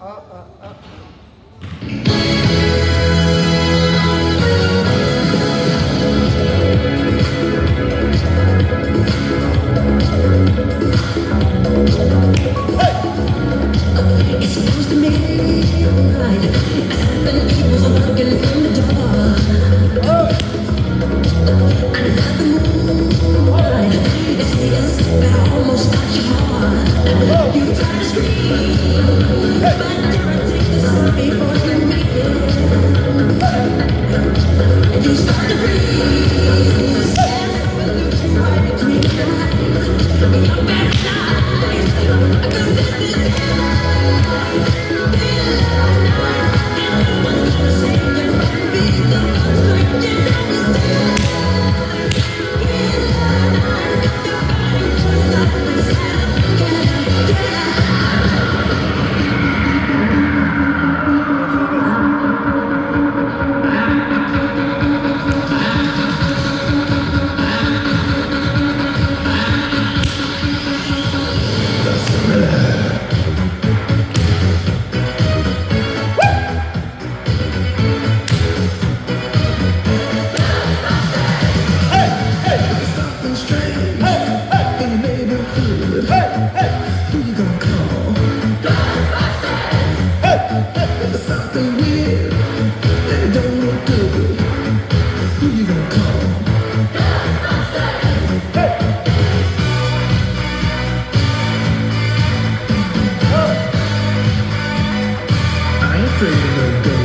آه آه آه. Call?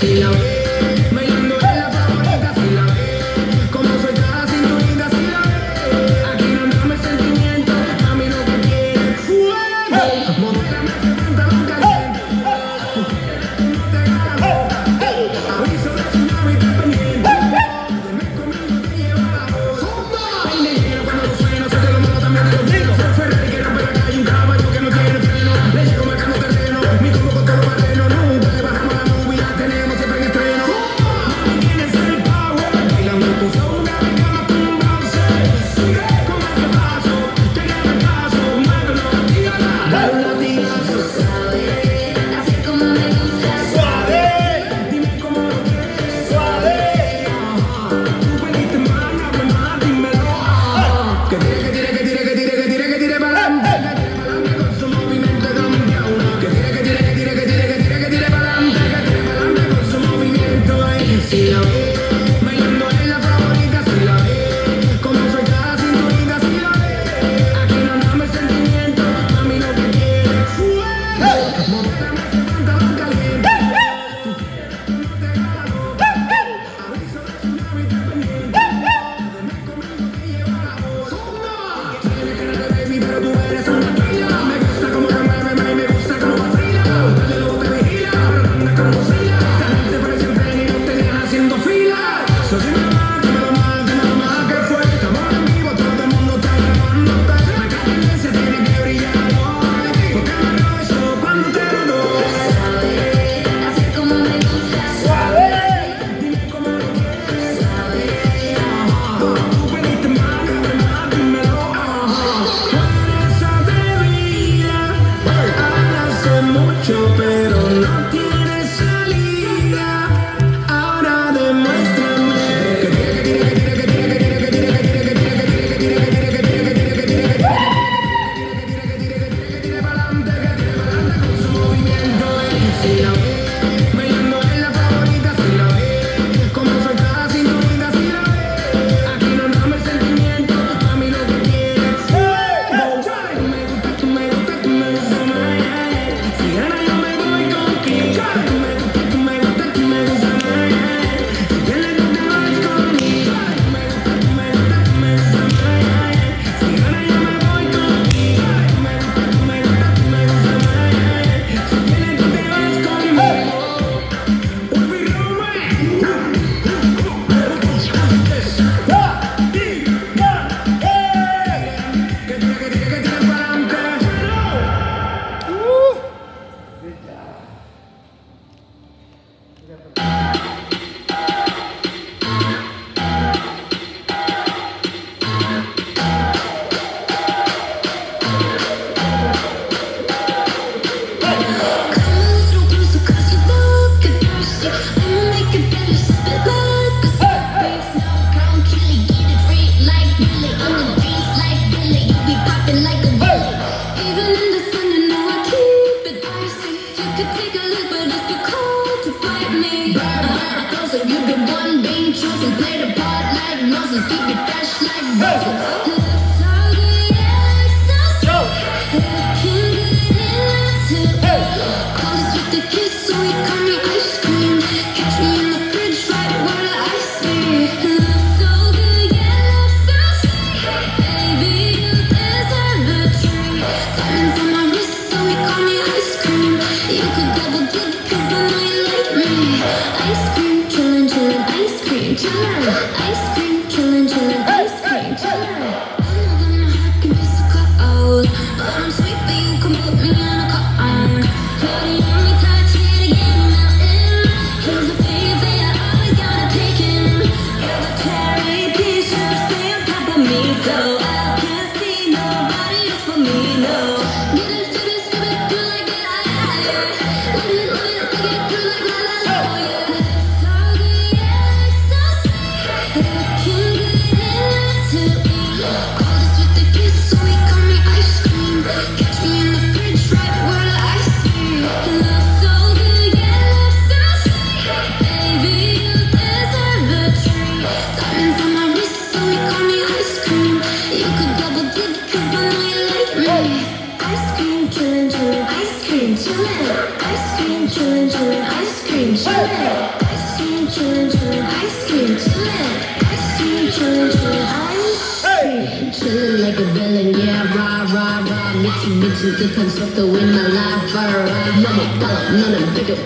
see you.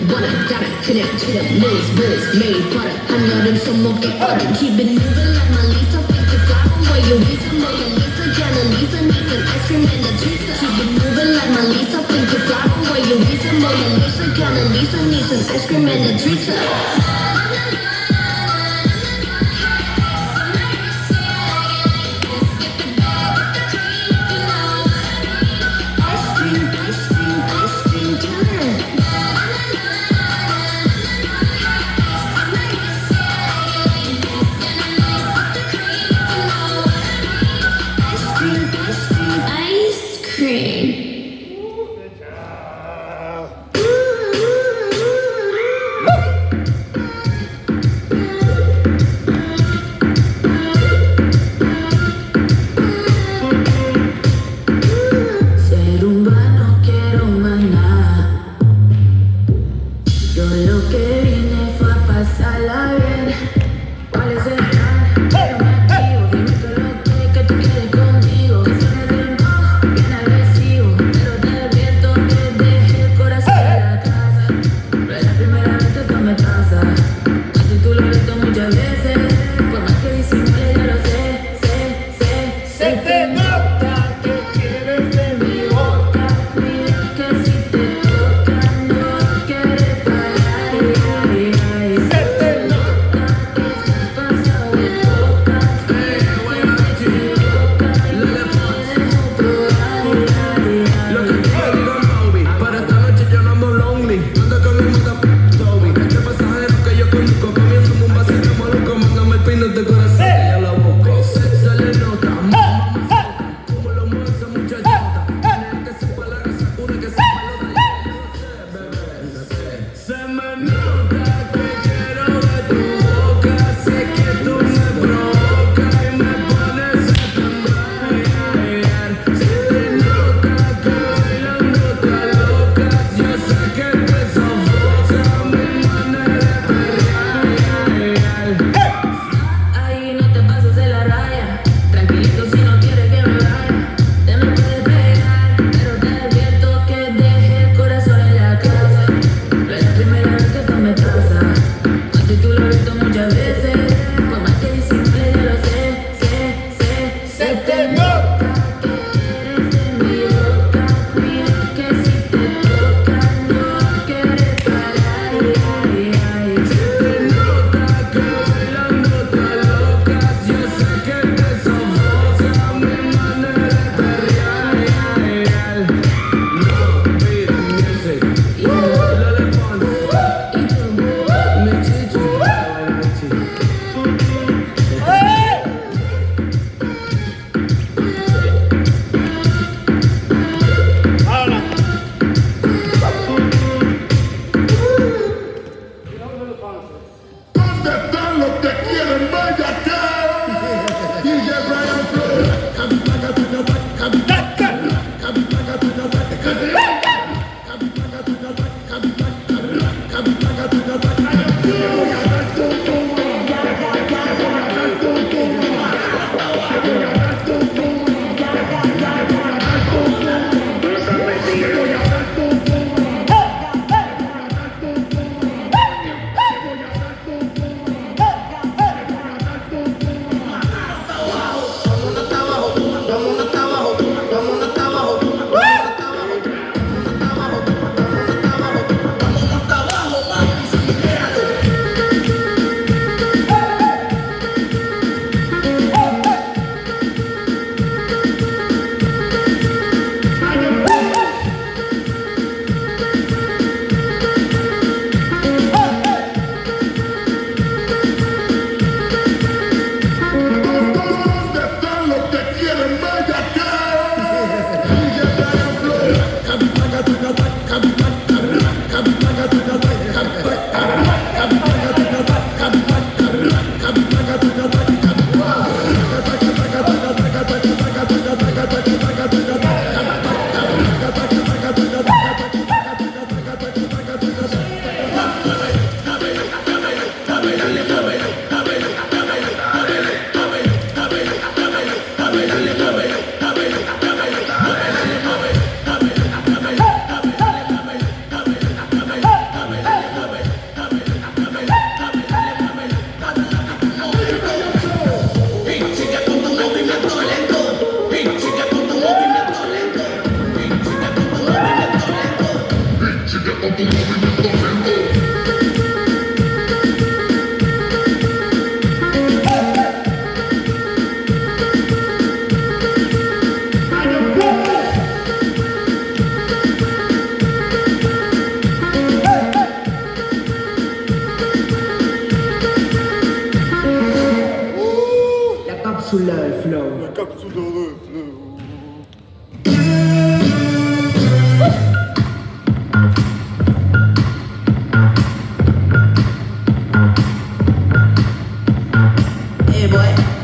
what I got Connect to the mills, bills, made product I'm not in some monkey order Keep it moving like my Lisa Pick your flower where you Lisa Mona Lisa, Jenna Lisa ice cream and a pizza Keep it moving like my Lisa Pick your flower where you Lisa Mona Lisa, Jenna Lisa Needs an ice cream and a pizza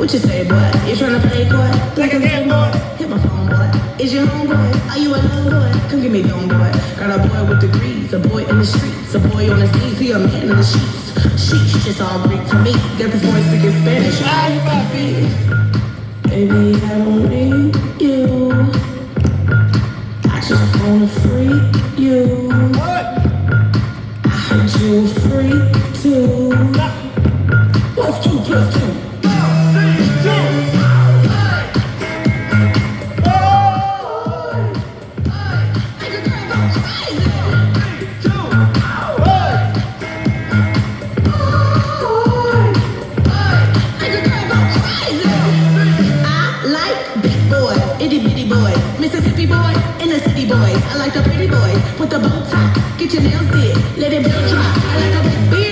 What you say, boy? You tryna play, boy? Like a damn boy? Hit my phone, boy. Is your homeboy? Are you a lone boy? Come get me dumb, boy. Got a boy with degrees, a boy in the streets, a boy on his knees, he a man in the sheets. Sheets, it's all Greek to me. Got this boy speaking Spanish. Ay, papi. Baby, I don't need you. I just wanna freak you. What? I heard you a freak too. What's two plus two? Let it blow dry. I like a big beard.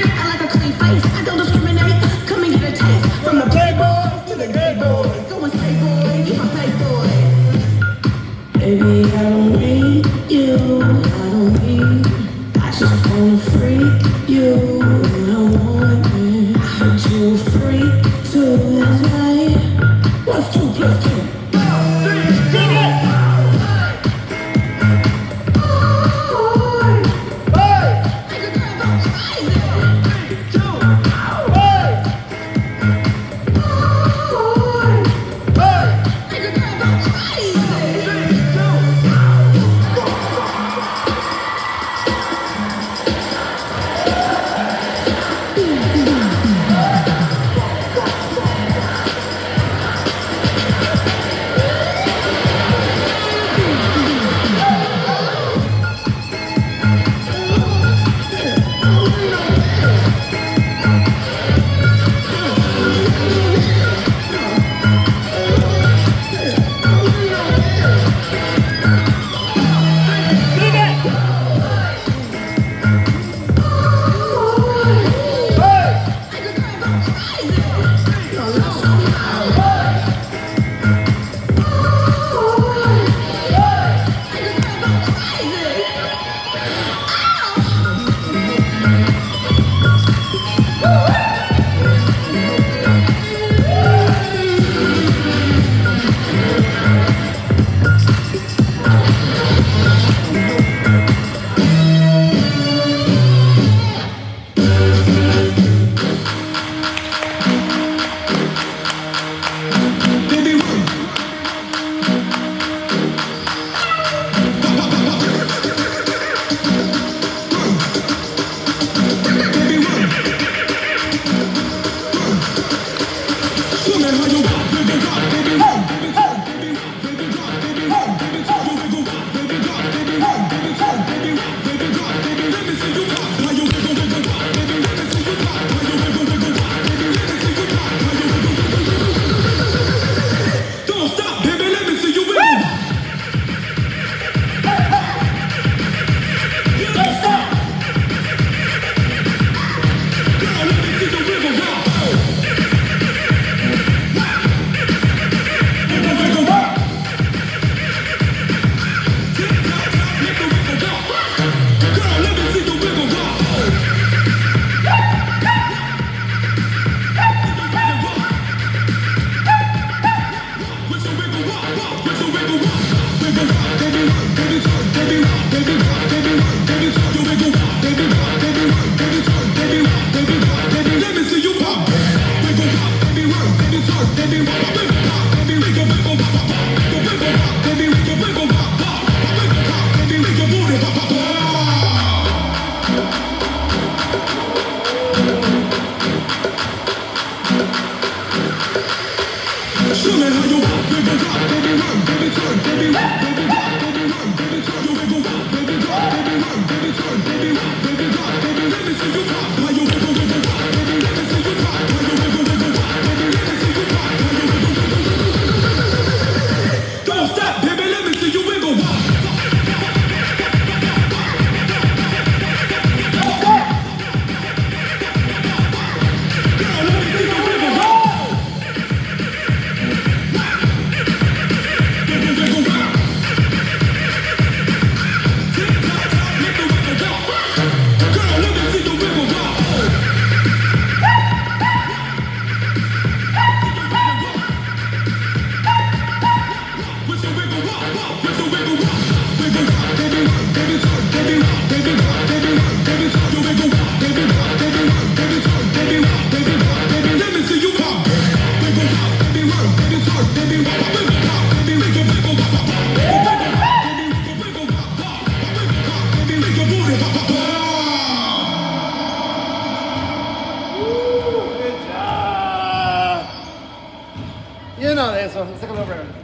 não, é só, você que eu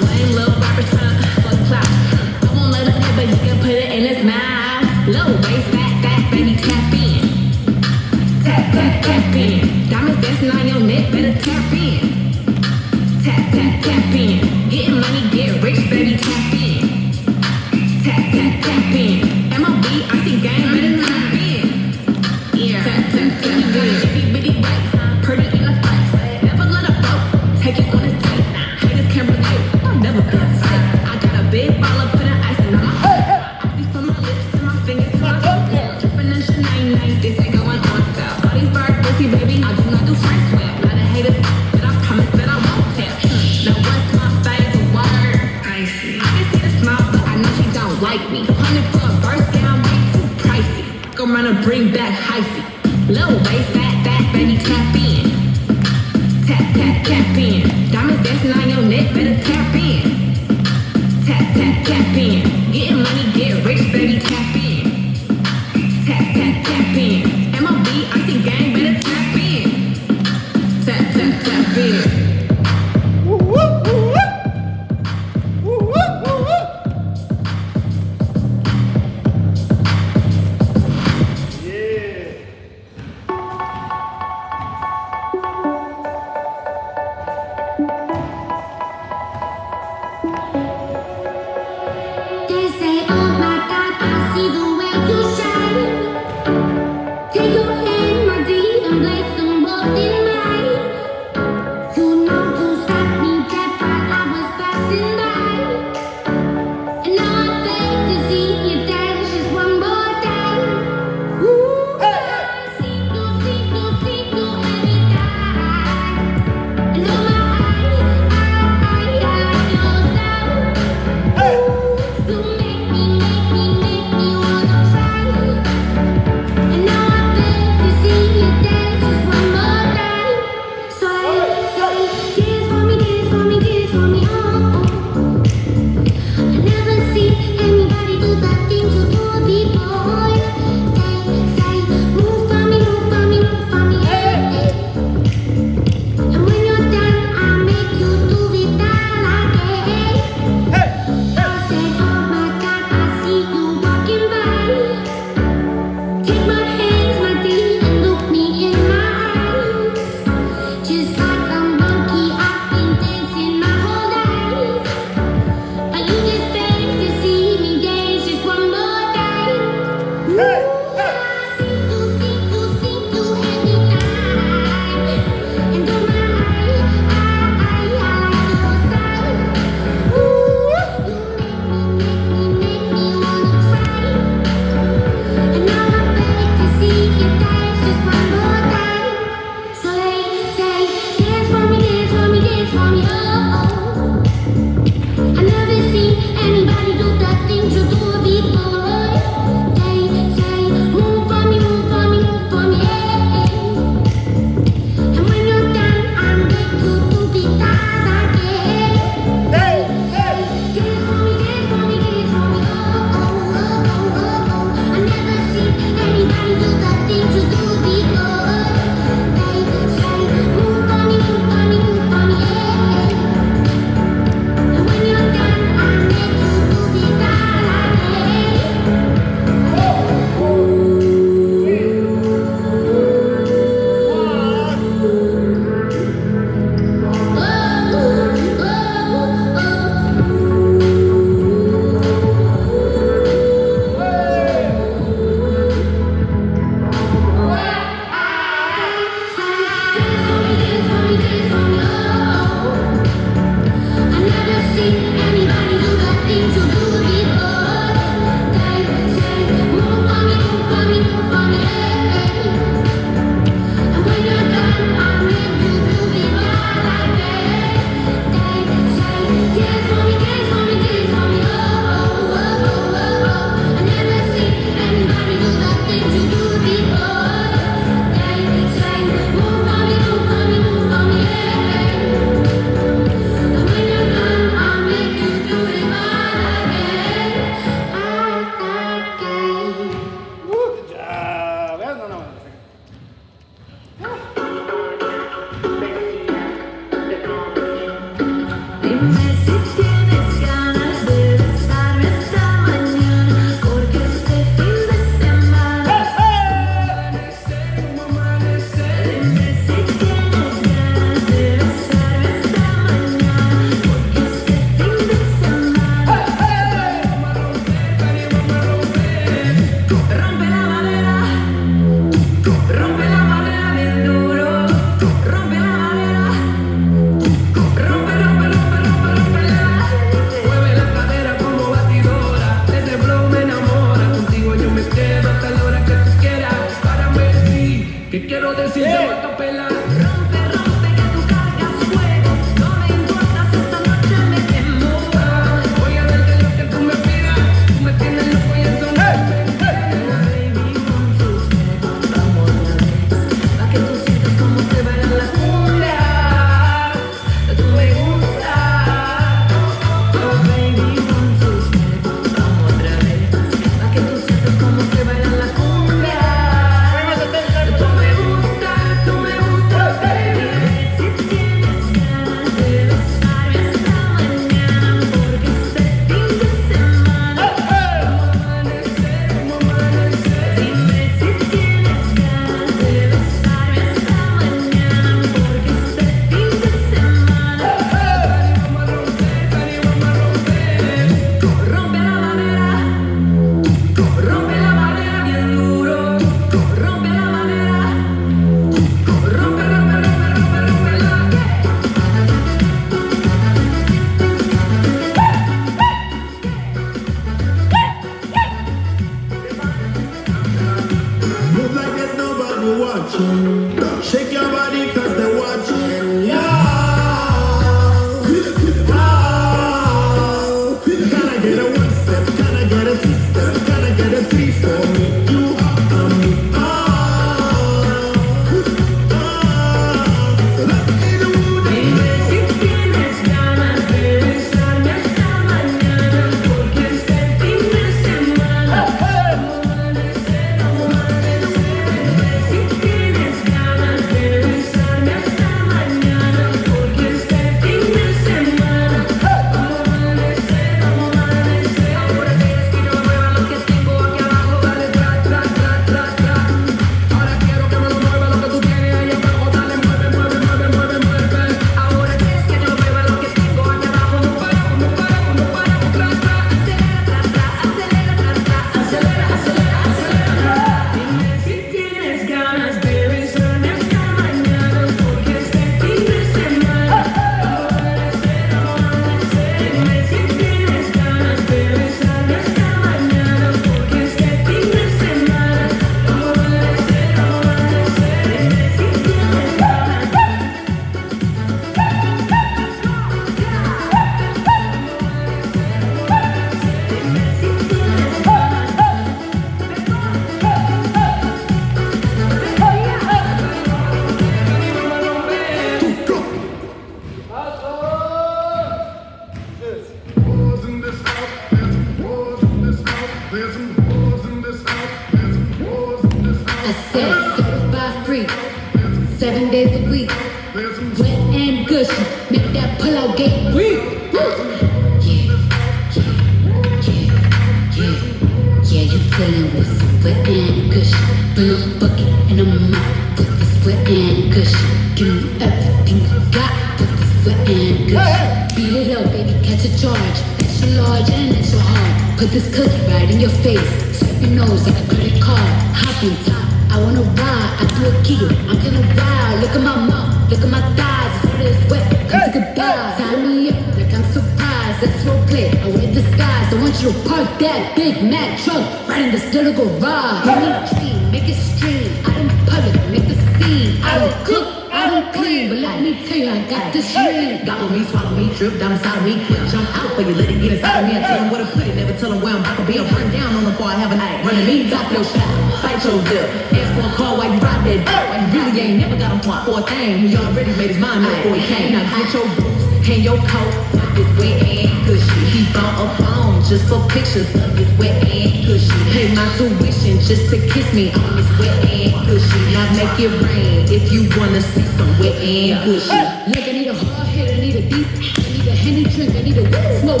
where I'm about to be. I'll run down on them before I have a night. Running me, top your shot, bite your lip. Ask for a call while you ride that dick. Why you really ain't never got him want for a thing. He already made his mind up before he came. Now get your boots, hang your coat. This wet and gushy. He bought a phone just for pictures of this wet and cushy. Pay my tuition just to kiss me on this wet and cushy. Now make it rain if you wanna see some wet and gushy. Look, I need a hard hit, I need a deep, I need a henny drink, I need a smoke,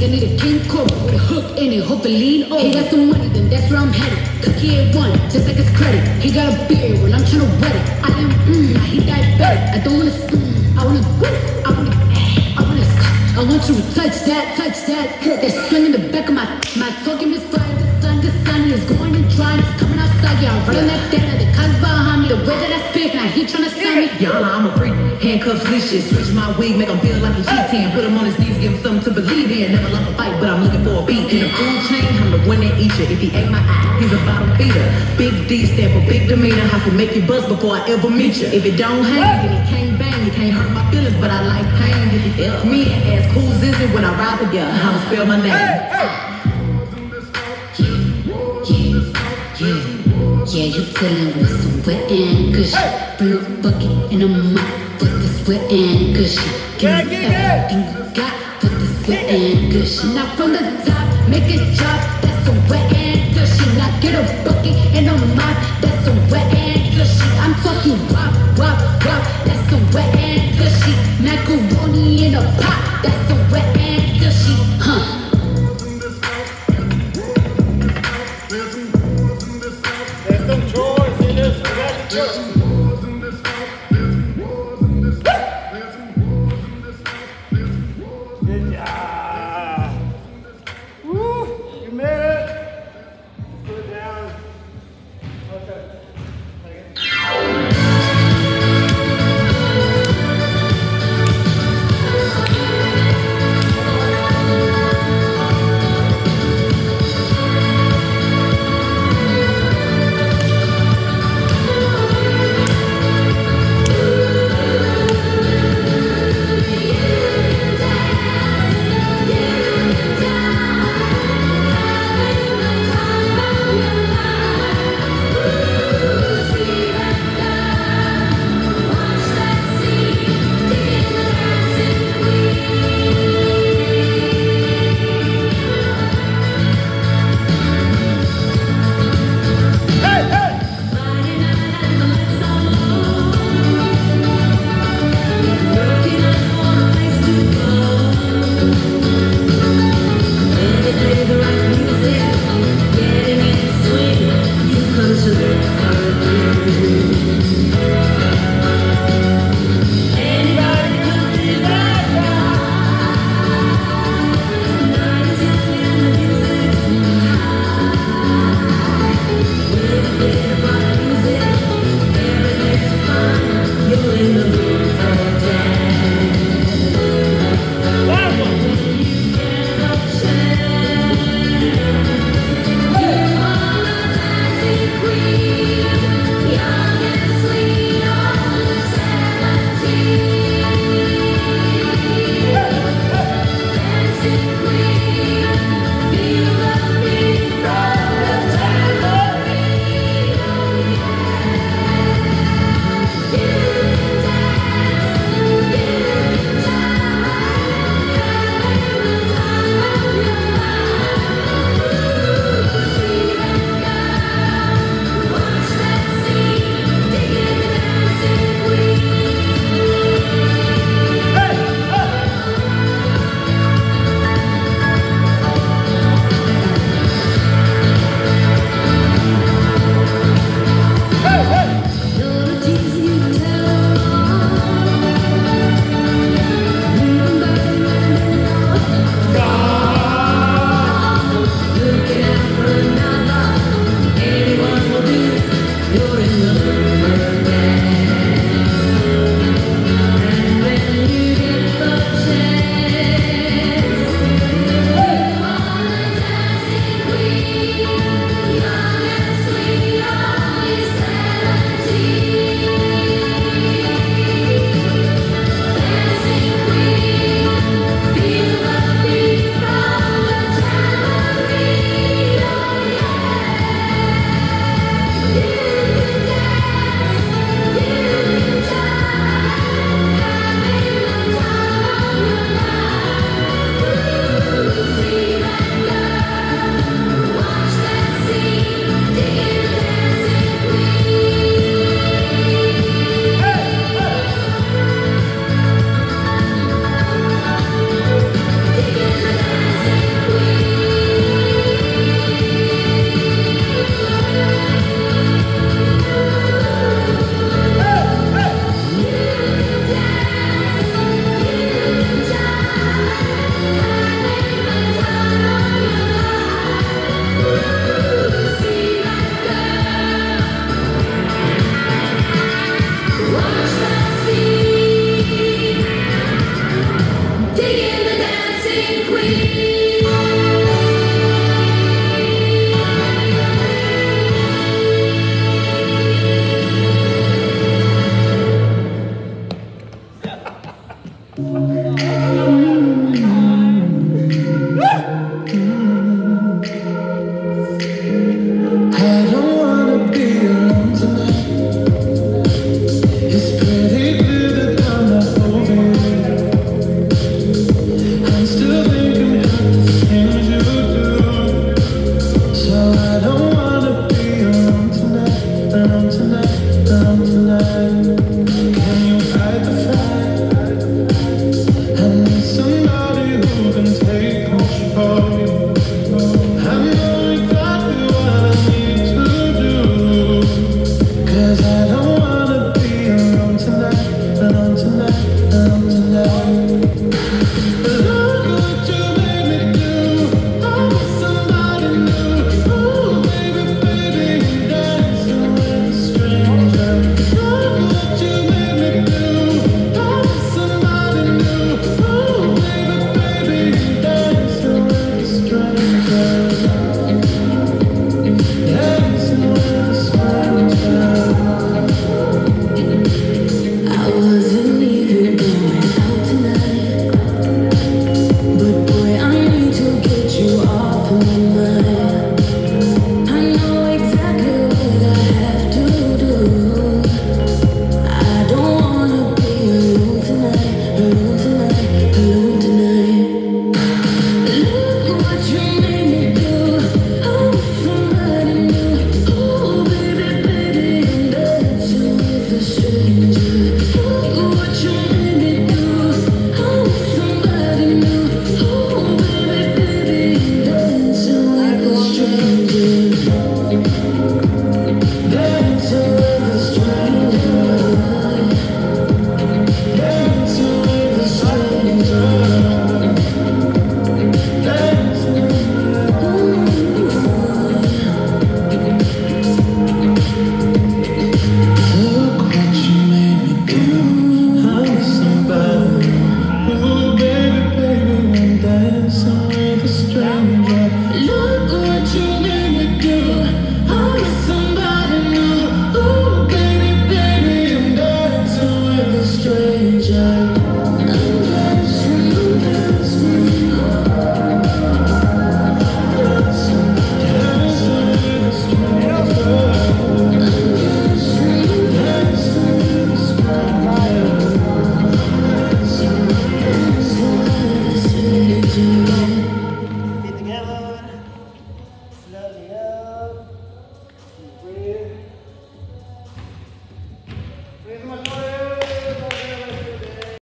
I need a king cobra with a hook in it, hope it lean over. He got some money, then that's where I'm headed. Cookie ain't one, just like his credit. He got a beard when I'm tryna wet it. I am mmm, now he diabetic. I don't wanna mmm, I wanna woo, I wanna I wanna I want you to touch that, touch that. That swing in the back of my my talking is fire. The sun, the sun is going and drying. It's coming outside, yeah. I'm running that. The cuz behind me, way that I speak, now he tryna sign me. Y'all I'm a freak. Handcuffs, leashes. Switch my wig, make him feel like a G10. Put him on his knees, give him something to believe in. Never lost a fight, but I'm looking for a beat. In the food chain, I'm the one that eat you. If he ate my eye, he's a bottom feeder. Big D stand for big demeanor. I can make you buzz before I ever meet you. If it don't hang, then he can't bang. You can't hurt my feelings, but I like pain. If you help me and ask who's is it when I ride together, I'ma spell my name. Yeah, yeah, you dealing with some wet and gushy. Bring a bucket and a mop with this wet and gushy. Give me everything you got with this wet and gushy. Now from the top, make it drop. That's some wet and gushy. Now get a bucket and a mop. That's some wet and gushy. I'm talking wop, wop, wop. That's some wet and gushy. Macaroni in a pot. Got